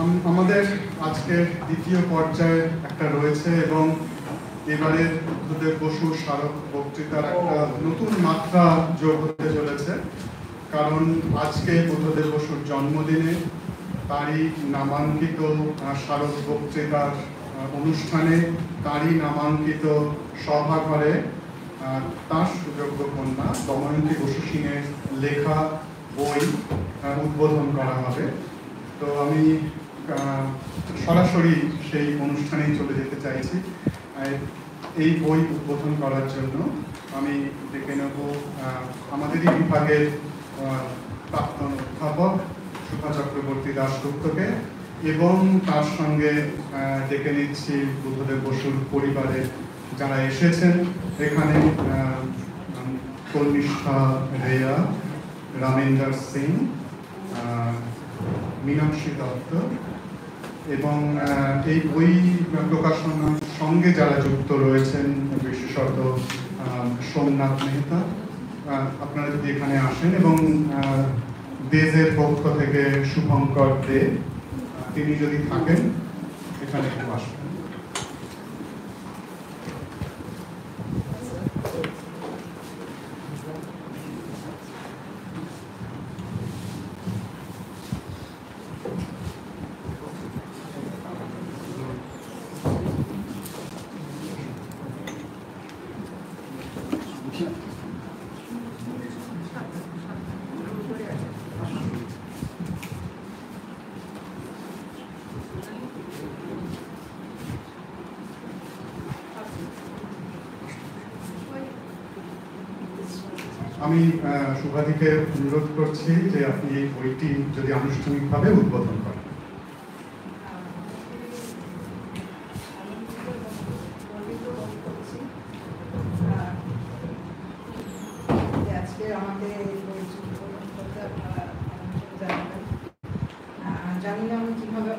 আম- আমাদের আজকের দ্বিতীয় পর্যায়ে একটা রয়েছে এবং এবারের বুদ্ধদেব বসু স্মারক বক্তৃতার একটা নতুন মাত্রা যোগ হতে চলেছে। কারণ আজকে বুদ্ধদেব বসুর জন্মদিনে তারই নামাঙ্কিত স্মারক বক্তৃতার অনুষ্ঠানে তারই নামাঙ্কিত সভাঘরে তার সুযোগ্য কন্যা দময়ন্তী বসু সিংয়ের লেখা বই উদ্বোধন করা হবে। তো আমি সরাসরি সেই অনুষ্ঠানেই চলে যেতে চাইছি। এই বই উদ্বোধন করার জন্য আমি ডেকে নেব আমাদেরই বিভাগের প্রাক্তন অধ্যাপক সুভা চক্রবর্তী দাসগুপ্তকে এবং তার সঙ্গে ডেকে নিচ্ছি বুদ্ধদেব বসুর পরিবারের যারা এসেছেন। এখানে কর্নিষ্ঠা রেয়া, রামেন্দার সিং মীনাক্ষী দত্ত এবং এই বই প্রকাশনার সঙ্গে যারা যুক্ত রয়েছেন, বিশেষত সোমনাথ মেহতা আপনারা যদি এখানে আসেন এবং দেজের পক্ষ থেকে শুভঙ্কর দে তিনি যদি থাকেন, এখানে আসবেন। আমি আহ, শুভাদিকে অনুরোধ করছি যে আপনি এই বইটি যদি আনুষ্ঠানিকভাবে উদ্বোধন করেন। জানি না আমি কীভাবে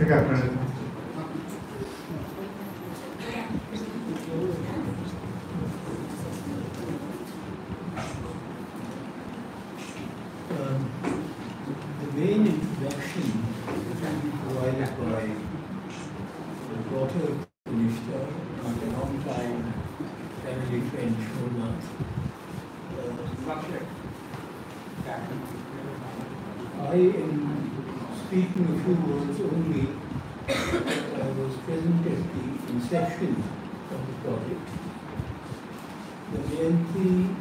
থেকে আপনারা Um, The main introduction is provided by the daughter of the minister and a long time family friend Shona. I am speaking a few words inception of the project. The Jayanti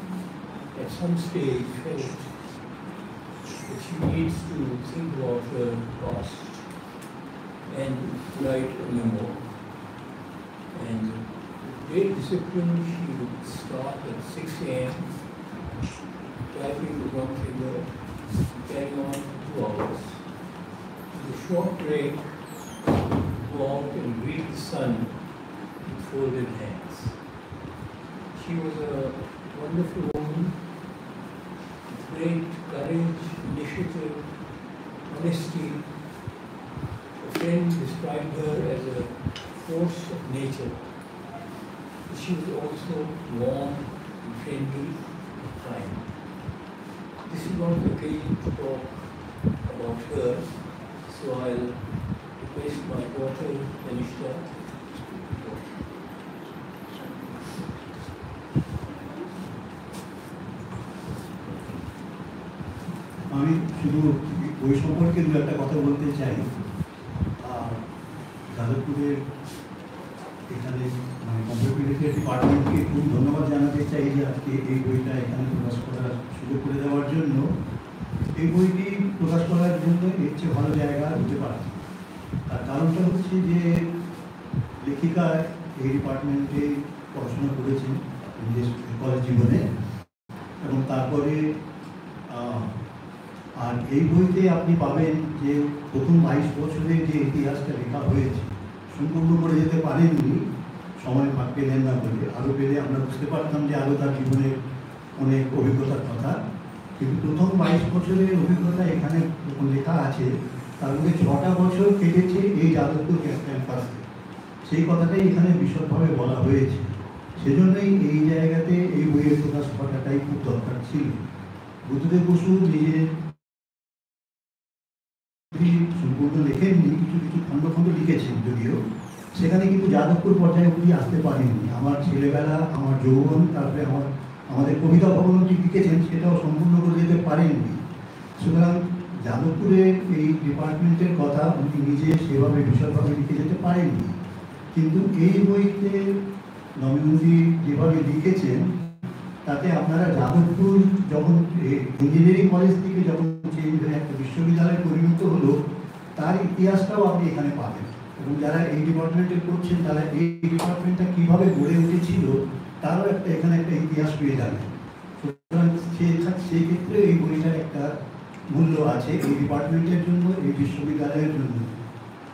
at some stage felt that she needs to think about her past and write a memoir. And great discipline, she would start at 6 a.m., typing with one finger, carry on for two hours. With a short break, out and greet the sun folded hands. She was a wonderful woman with great courage, initiative, honesty. A friend described her as a force of nature. She was also warm and friendly and kind. This is not the occasion to talk about her, so I'll request my daughter, Tanisha, শুধু ওই সম্পর্কে দু একটা কথা বলতে চাই। যাদবপুরের এখানে মানে কম্পিউটার ডিপার্টমেন্টকে খুব ধন্যবাদ জানাতে চাই যে আজকে এই বইটা এখানে প্রকাশ করার সুযোগ করে দেওয়ার জন্য। এই বইটি প্রকাশ করার জন্য এর চেয়ে ভালো জায়গা হতে পারে। তার কারণটা হচ্ছে যে লেখিকা এই ডিপার্টমেন্টে পড়াশোনা করেছেন নিজের কলেজ জীবনে এবং তারপরে আর এই বইতে আপনি পাবেন যে প্রথম বাইশ বছরে যে ইতিহাসটা লেখা হয়েছে সম্পূর্ণ করে যেতে পারেননি, সময় পেলেন না বলে। আরও পেলে আমরা বুঝতে পারতাম যে আরও তার জীবনের অনেক অভিজ্ঞতার কথা। কিন্তু প্রথম বাইশ বছরের অভিজ্ঞতা এখানে লেখা আছে, তার মধ্যে ছটা বছর কেটেছে এই যাদবপুর ক্যাম্পাসে। সেই কথাটাই এখানে বিশদভাবে বলা হয়েছে। সেজন্যই এই জায়গাতে এই বইয়ের প্রকাশ করাটাই খুব দরকার ছিল। বুদ্ধদেব বসু নিজের যদিও, সেখানে কিন্তু যাদবপুর পর্যায়ে উনি আসতে পারেননি। আমার ছেলেবেলা, আমার যৌবন, তারপরে আমার, আমাদের কবিতা ভবন উনি লিখেছেন, সেটাও সম্পূর্ণ করে যেতে পারেননি। সুতরাং যাদবপুরের এই ডিপার্টমেন্টের কথা উনি নিজে সেভাবে বিশদভাবে লিখে যেতে পারেননি। কিন্তু এই বইতে নবীনন্দী যেভাবে লিখেছেন, তাতে আপনারা যাদবপুর যখন ইঞ্জিনিয়ারিং কলেজ থেকে যখন চেঞ্জ একটা বিশ্ববিদ্যালয়ে পরিণত হলো, তার ইতিহাসটাও আপনি এখানে পাবেন। এবং যারা এই ডিপার্টমেন্টে করছেন, তারা এই ডিপার্টমেন্টটা কীভাবে গড়ে উঠেছিল, তারও একটা, এখানে একটা ইতিহাস পেয়ে যাবে। সুতরাং সেই ক্ষেত্রে এই বইটার একটা মূল্য আছে এই ডিপার্টমেন্টের জন্য, এই বিশ্ববিদ্যালয়ের জন্য।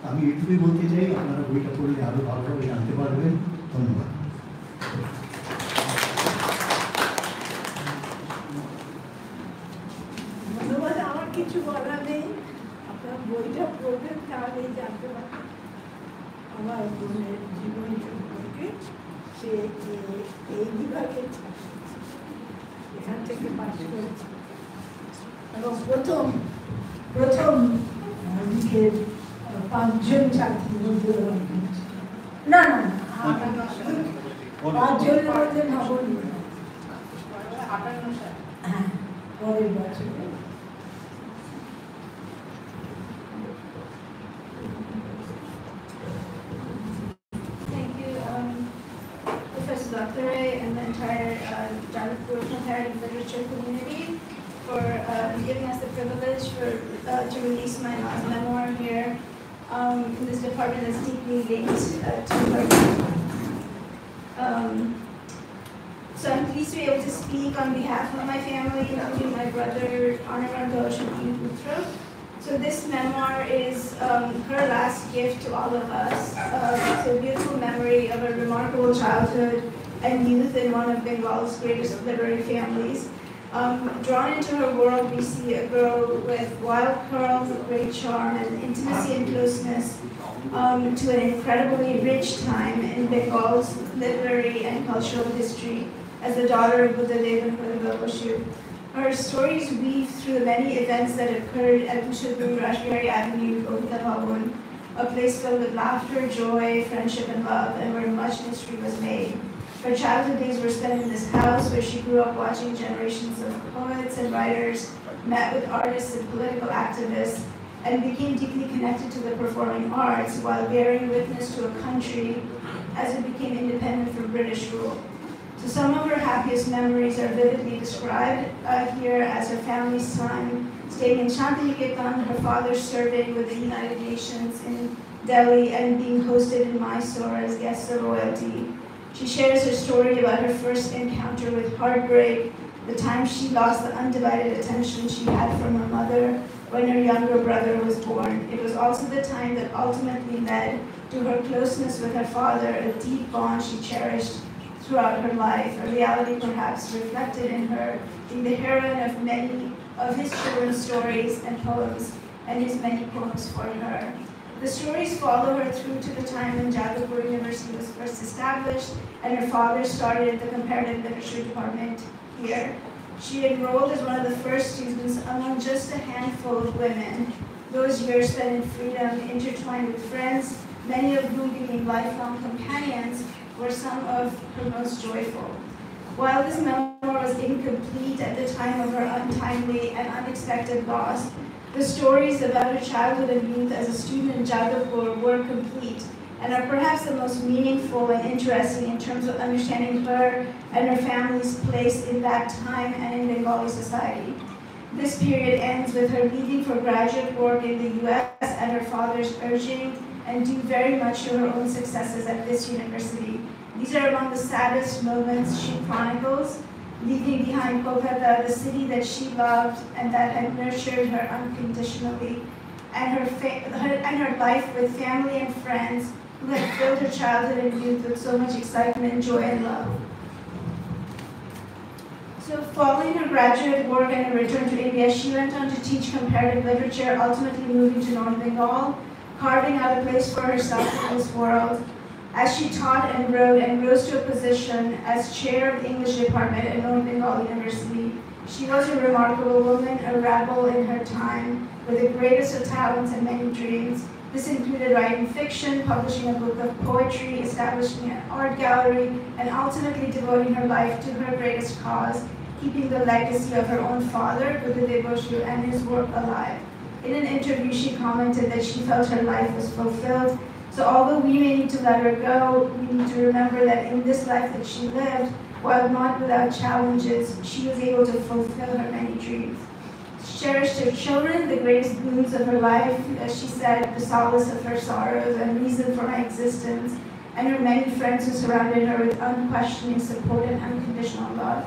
আমি এটুকুই বলতে চাই, আপনারা বইটা পড়লে আরও ভালোভাবে জানতে পারবেন। ধন্যবাদ। কিছু বলার নেই। আপনার বইটা পড়বেন তাহলেই জানতে পারবেন। আমার বোনের জীবন সম্পর্কে সে এই বিভাগে এখান থেকে পাশ করেছে। এবং প্রথম প্রথম আহ, পাঁচজন ছাত্রী মধ্যে। না না না, পাঁচজনের মধ্যে নবনী আটান্ন হ্যাঁ পরের বছরে। Uh, to her. Um, So I'm pleased to be able to speak on behalf of my family, including my brother, Anirban Shakti Putra. So this memoir is um, her last gift to all of us. Uh, it's a beautiful memory of a remarkable childhood and youth in one of Bengal's greatest literary families. Um, drawn into her world, we see a girl with wild curls, great charm, and intimacy and closeness um, to an incredibly rich time in Bengal's literary and cultural history as the daughter of Buddhadev and Pradibha Her stories weave through the many events that occurred at Ushadpur Rashbari Avenue, Kokita Bhavan, a place filled with laughter, joy, friendship, and love, and where much history was made. Her childhood days were spent in this house where she grew up watching generations of poets and writers, met with artists and political activists, and became deeply connected to the performing arts while bearing witness to a country as it became independent from British rule. So some of her happiest memories are vividly described uh, here as her family's time staying in Shantiniketan, her father serving with the United Nations in Delhi and being hosted in Mysore as guests of royalty. She shares her story about her first encounter with heartbreak, the time she lost the undivided attention she had from her mother when her younger brother was born. It was also the time that ultimately led to her closeness with her father, a deep bond she cherished throughout her life, a reality perhaps reflected in her being the heroine of many of his children's stories and poems, and his many poems for her. The stories follow her through to the time when Jadavpur University was first established, and her father started the comparative literature department here. She enrolled as one of the first students among just a handful of women. Those years spent in freedom, intertwined with friends, many of whom became lifelong companions, were some of her most joyful. While this memoir was incomplete at the time of her untimely and unexpected loss, the stories about her childhood and youth as a student in Jadavpur were complete and are perhaps the most meaningful and interesting in terms of understanding her and her family's place in that time and in Bengali society. This period ends with her leaving for graduate work in the US at her father's urging and due very much to her own successes at this university. These are among the saddest moments she chronicles, leaving behind Kolkata, the city that she loved and that had nurtured her unconditionally, and her, her, and her life with family and friends who had filled her childhood and youth with so much excitement, joy, and love. So following her graduate work and her return to India, she went on to teach comparative literature, ultimately moving to North Bengal, carving out a place for herself in this world. As she taught and wrote and rose to a position as chair of the English department at North Bengal University, she was a remarkable woman, a rebel in her time, with the greatest of talents and many dreams. This included writing fiction, publishing a book of poetry, establishing an art gallery, and ultimately devoting her life to her greatest cause, keeping the legacy of her own father, Buddha Boshu, and his work alive. In an interview, she commented that she felt her life was fulfilled. So although we may need to let her go, we need to remember that in this life that she lived, while not without challenges, she was able to fulfill her many dreams. She cherished her children, the greatest boons of her life, as she said, the solace of her sorrows and reason for my existence, and her many friends who surrounded her with unquestioning support and unconditional love.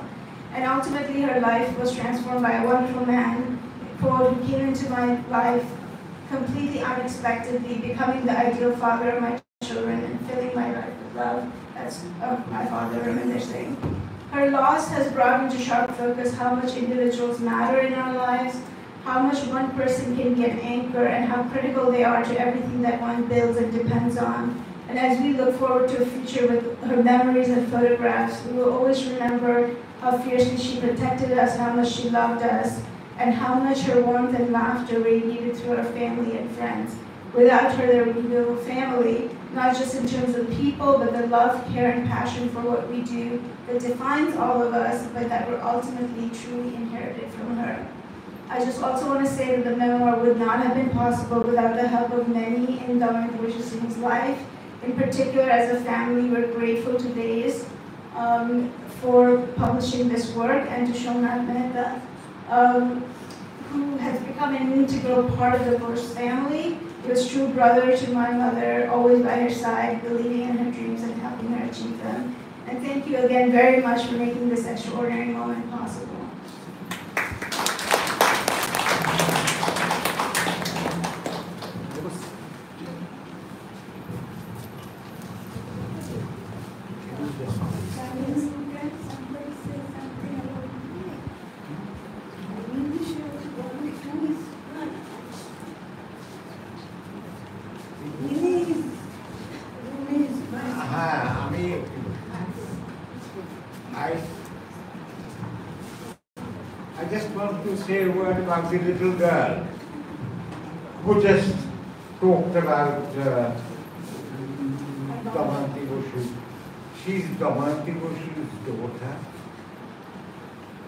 And ultimately, her life was transformed by a wonderful man, Paul, who came into my life completely unexpectedly, becoming the ideal father of my children and filling my life with love. That's of my father, Raminder Singh. Her loss has brought into sharp focus how much individuals matter in our lives, how much one person can an anchor, and how critical they are to everything that one builds and depends on. And as we look forward to a future with her memories and photographs, we will always remember how fiercely she protected us, how much she loved us, and how much her warmth and laughter radiated through our family and friends. Without her, there would be no family, not just in terms of people, but the love, care, and passion for what we do that defines all of us, but that were ultimately truly inherited from her. I just also want to say that the memoir would not have been possible without the help of many in Dominic Singh's life. In particular, as a family, we're grateful to Days um, for publishing this work and to Shomnath Mehta, um, who has become an integral part of the Bush family. He was true brother to my mother, always by her side, believing in her dreams and helping her achieve them. And thank you again very much for making this extraordinary moment possible. হ্যাঁ say a word about the little girl who just talked about uh, Damayanti Boshu. She's Damayanti Boshu's daughter,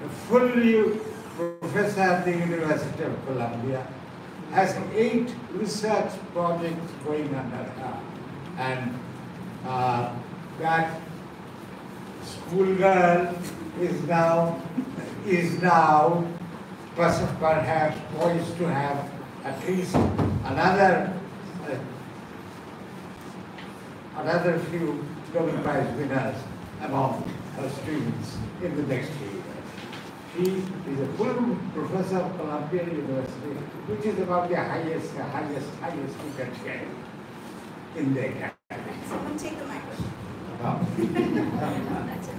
a fully professor at the University of Columbia, has eight research projects going under her. And uh, that schoolgirl is now is now pers- perhaps poised to have at least another uh, another few Nobel Prize winners among her students in the next few years. She is a full professor of Columbia University, which is about the highest, highest, highest you can get in the academy. Someone take the microphone. Wow. That's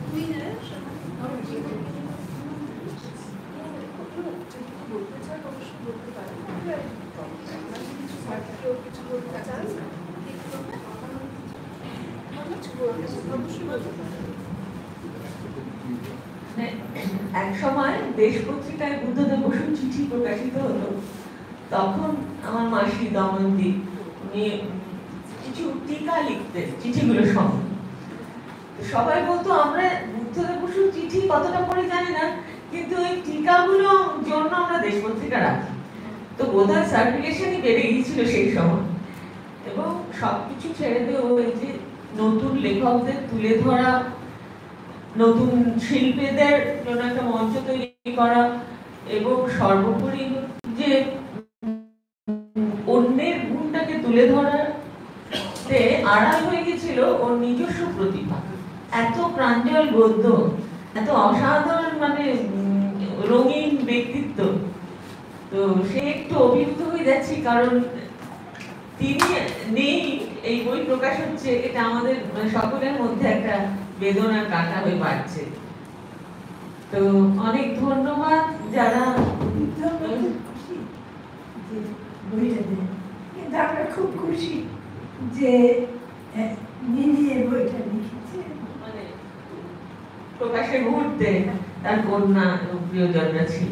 সময় দেশ পত্রিকায় বুদ্ধদেব বসুর চিঠি প্রকাশিত হলো তখন আমার মাসি দমনদি, উনি কিছু টিকা লিখতেন, চিঠিগুলো সঙ্গে সবাই বলতো, আমরা বুদ্ধদেব বসুর চিঠি কতটা পড়ি জানি না কিন্তু ওই টিকাগুলো জন্য আমরা দেশ পত্রিকা রাখি। তো বোধহয় সার্কুলেশনই বেড়ে গিয়েছিল সেই সময়। এবং সবকিছু ছেড়ে দিয়ে ওই যে নতুন লেখকদের তুলে ধরা, নতুন শিল্পীদের জন্য একটা মঞ্চ তৈরি করা এবং সর্বোপরি যে অন্যের গুণটাকে তুলে ধরাতে আড়াল হয়ে গেছিল ওর নিজস্ব প্রতিভা। এত প্রাঞ্জল গদ্য এত অসাধারণ মানে রঙিন ব্যক্তিত্ব। তো সে একটু অভিভূত হয়ে যাচ্ছি কারণ তিনি নেই এই বই প্রকাশ হচ্ছে, এটা আমাদের সকলের মধ্যে একটা বেদনার কাটা হয়ে বাড়ছে। তো অনেক ধন্যবাদ যারা কিন্তু আমরা খুব খুশি যে এই বইটা মানে প্রকাশের মুহূর্তে তার কন্যা এবং প্রিয়জনরা ছিল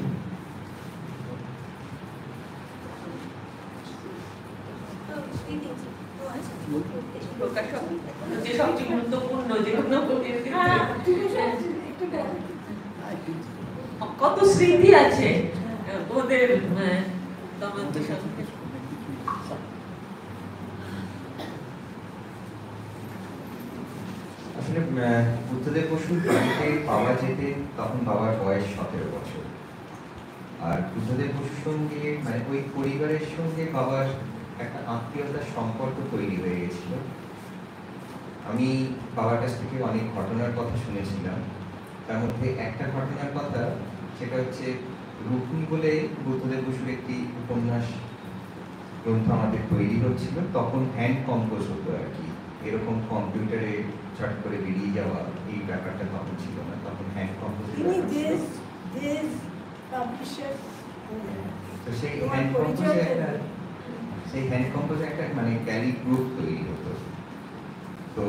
যে সবচেয়ে গুরুত্বপূর্ণ যে হ্যাঁ। কত স্মৃতি আছে ওদের আহ, দমন্ত সঙ্গে আসলে আহ, বুদ্ধদেব বসুর বাবা যেতেন তখন বাবার বয়স সতেরো বছর। আর বুদ্ধদেব বসুর সঙ্গে মানে ওই পরিবারের সঙ্গে বাবার একটা আত্মীয়তার সম্পর্ক তৈরি হয়ে গেছিল। আমি বাবার কাছ থেকে অনেক ঘটনার কথা শুনেছিলাম। তার মধ্যে একটা ঘটনার কথা, সেটা হচ্ছে রুক্মিণী বলে বুদ্ধদেব বসুর একটি উপন্যাস, গ্রন্থ আমাদের তৈরি হচ্ছিল। তখন হ্যান্ড কম্পোজ হতো আর কি। এরকম কম্পিউটারে চট করে বেরিয়ে যাওয়া এই ব্যাপারটা তখন ছিল না তখন তো সেই হ্যান্ড কম্পোজে একটা সেই হ্যান্ড কম্পোজে একটা মানে গ্যালি গ্রুপ তৈরি হতো। তো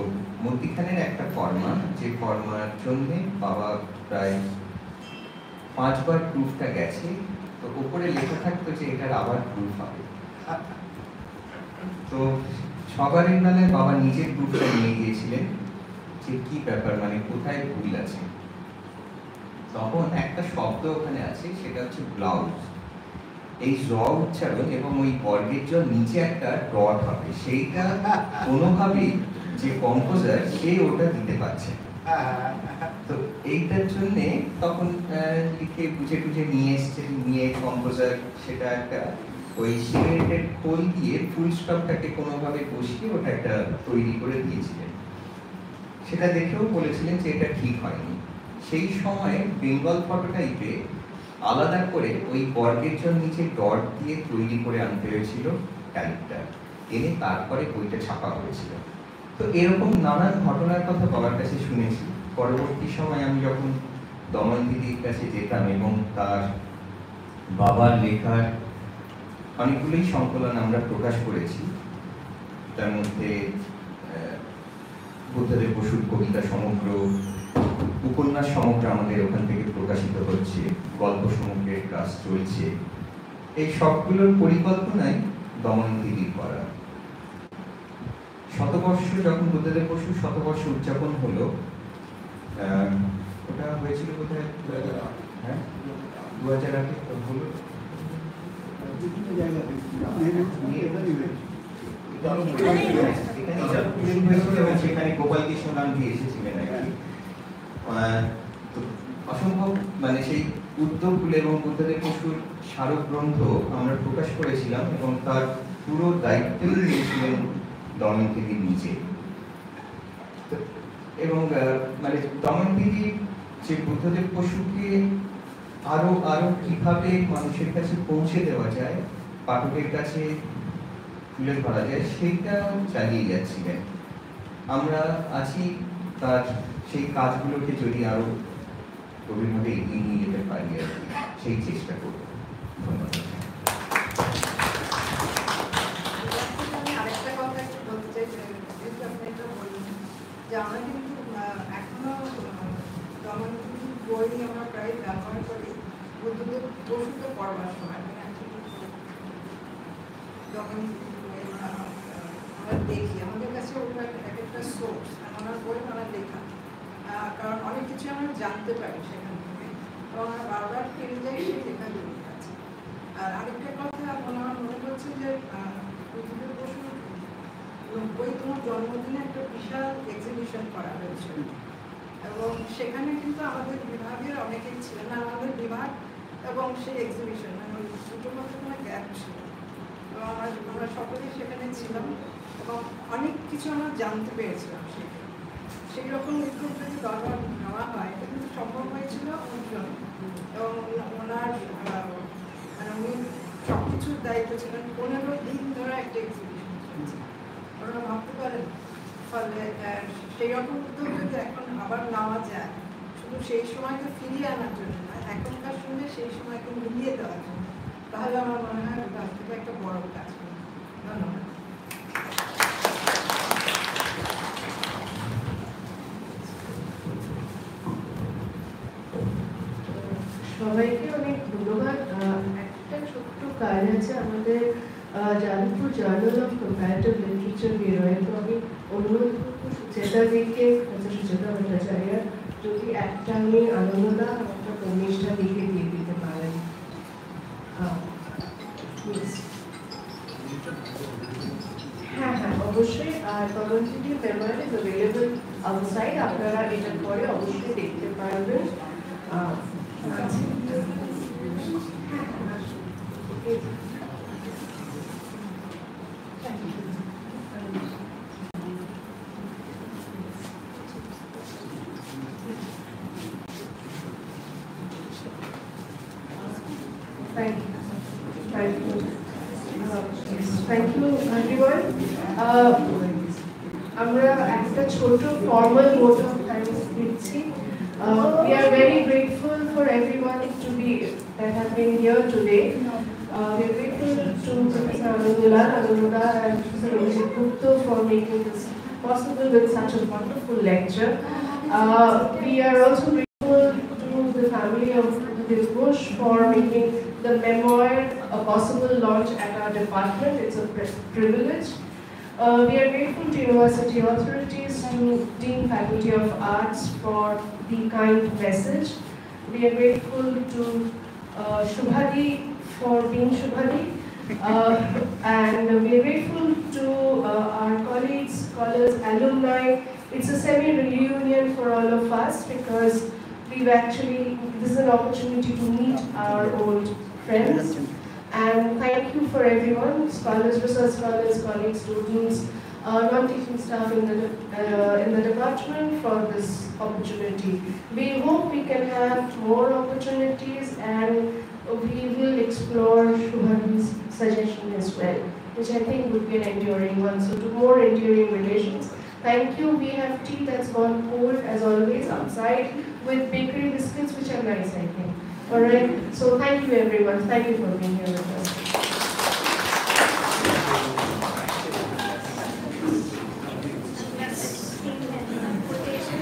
মধ্যিখানের একটা ফর্মা যে ফর্মার জন্য বাবা প্রায় পাঁচবার প্রুফটা গেছে তো উপরে লেখা থাকতো যে এটার আবার প্রুফ হবে। তো সবারই বেলায় বাবা নিজের প্রুফটা নিয়ে গিয়েছিলেন। যে কি ব্যাপার মানে কোথায় ভুল আছে? তখন একটা শব্দ ওখানে আছে, সেটা হচ্ছে ব্লাউজ এই জ উচ্চারণ এবং ওই বর্গের নিচে একটা ডট হবে। সেইটা কোনোভাবেই যে কম্পোজার সে ওটা দিতে পারছে তো এইটার জন্য তখন লিখে বুঝে টুঝে নিয়ে এসছে, নিয়ে কম্পোজার সেটা একটা ওই সিগারেটের খোল দিয়ে ফুল স্টপটাকে কোনোভাবে বসিয়ে ওটা একটা তৈরি করে দিয়েছিলেন। সেটা দেখেও বলেছিলেন যে এটা ঠিক হয়নি। সেই সময়ে বেঙ্গল ফটোটাইপে আলাদা করে ওই বর্গের জন্য নিচে ডট দিয়ে তৈরি করে আনতে হয়েছিল ক্যারেক্টার। এনে তারপরে বইটা ছাপা হয়েছিল। তো এরকম নানান ঘটনার কথা বাবার কাছে শুনেছি। পরবর্তী সময় আমি যখন দমন দিদির কাছে যেতাম এবং তার বাবার লেখার অনেকগুলোই সংকলন আমরা প্রকাশ করেছি, তার মধ্যে বুদ্ধদেব বসুর কবিতা সমগ্র উপন্যাস সমগ্র আমাদের ওখান থেকে প্রকাশিত হচ্ছে গল্প সমগ্রের কাজ চলছে। এই সবগুলোর পরিকল্পনাই দমন দিদির করা। শতবর্ষ যখন বুদ্ধদেব বসুর শতবর্ষ উদযাপন হলো ওটা হয়েছিল কোথায়? হ্যাঁ? দু হাজার আটে হলো। বিভিন্ন সেখানে গোপাল কৃষ্ণ গান্ধী এসেছিলেন অসম্ভব মানে সেই উদ্যোগগুলো এবং বুদ্ধদেব বসুর স্মারক গ্রন্থ আমরা প্রকাশ করেছিলাম এবং তার পুরো দায়িত্বই নিয়েছিলেন দমনগিরি নিজে এবং মানে দমনগিরি যে বুদ্ধদেব বসুকে আরও আরও কীভাবে মানুষের কাছে পৌঁছে দেওয়া যায়, পাঠকের কাছে তুলে ধরা যায় সেইটা চালিয়ে যাচ্ছিলেন। আমরা আছি তার সেই কাজগুলোকে যদি আরও গভীরভাবে এগিয়ে নিয়ে যেতে পারি আর কি, সেই চেষ্টা করব। ধন্যবাদ। যে আমরা কিন্তু এখনও বই আমরা প্রায় ব্যবহার করি বুদ্ধদেব বসুকে পড়বার সময় আমরা দেখি আমাদের কাছে ওটা এক একটা সোর্স ওনার বই ওনার লেখা। কারণ অনেক কিছু আমরা জানতে পারি সেখান থেকে। এবং বারবার ফিরে যাই সেই লেখাগুলোর কাছে। আর আরেকটা কথা আমার মনে হচ্ছে যে আহ, প্রদীপ বসুর নব্বইতম জন্মদিনে একটা বিশাল এক্সিবিশন করা হয়েছিল। এবং সেখানে কিন্তু আমাদের বিভাগের অনেকেই ছিলেন আমাদের বিভাগ এবং সেই এক্সিবিশন মানে দুটোর মধ্যে কোনো গ্যাপ ছিল এবং আমরা আমরা সকলেই সেখানে ছিলাম এবং অনেক কিছু আমরা জানতে পেরেছিলাম সেখানে। সেই রকম একটু যদি দরবার নেওয়া হয়, এটা কিন্তু সম্ভব হয়েছিল জন্য এবং ওনার মানে উনি সব কিছুর দায়িত্ব ছিলেন। পনেরো দিন ধরে একটা এক্সিবিশন চলছে। ওনারা ভাবতে পারেন, ফলে সেই রকম উদ্যোগ যদি এখন আবার নেওয়া যায়, শুধু সেই সময়কে ফিরিয়ে আনার জন্য না, এখনকার সঙ্গে সেই সময়কে মিলিয়ে দেওয়ার জন্য। তাহলে আমার মনে হয় তার থেকে একটা বড় কাজ। ধন্যবাদ। সবাইকে অনেক ধন্যবাদ। একটা ছোট্ট কাজ আছে আমাদের Jadavpur journal of comparative literature বেরোয় তো আমি অনুরোধ করব সুচেতা দিকে আচ্ছা সুচেতা ভট্টাচার্য, যদি একটা আমি আনন্দদা, একটা কনিষ্ঠা দিকে community member is available outside আপনারা এটার পরে অবশ্যই দেখতে পারবেন আহ, formal vote of thanks, Uh, we are very grateful for everyone to be that has been here today. Uh, we are grateful to uh, Professor Anandula, and Professor Abhishek Gupta for making this possible with such a wonderful lecture. Uh, we are also grateful to the family of Dilip Bush for making the memoir a possible launch at our department. It's a privilege. Uh, we are grateful to university authorities, and Dean Faculty of Arts for the kind message. We are grateful to uh, Shubhadi for being Shubhadi. Uh, and we are grateful to uh, our colleagues, scholars, alumni. It's a semi-reunion for all of us because we've actually, this is an opportunity to meet our old friends. And thank you for everyone, scholars, research scholars, colleagues, students, uh, non-teaching staff in the, uh, in the department for this opportunity. We hope we can have more opportunities and we will explore Shubham's suggestion as well, which I think would be an enduring one. So to more enduring relations. Thank you. We have tea that's gone cold as always outside with bakery biscuits, which are nice, I think. All right. So thank you, everyone. Thank you for being here with us.